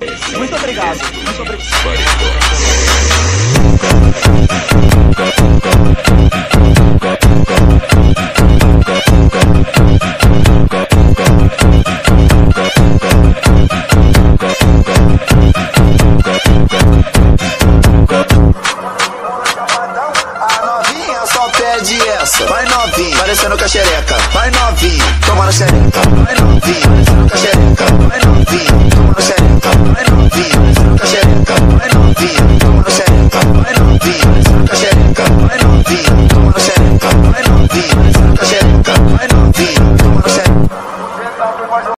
Muito obrigado. Muito obrigado. A parecendo toma na xereca. Vai novinha, parecendo caxereca. Vai novinha, toma na xereca. Vai novinha, Oh.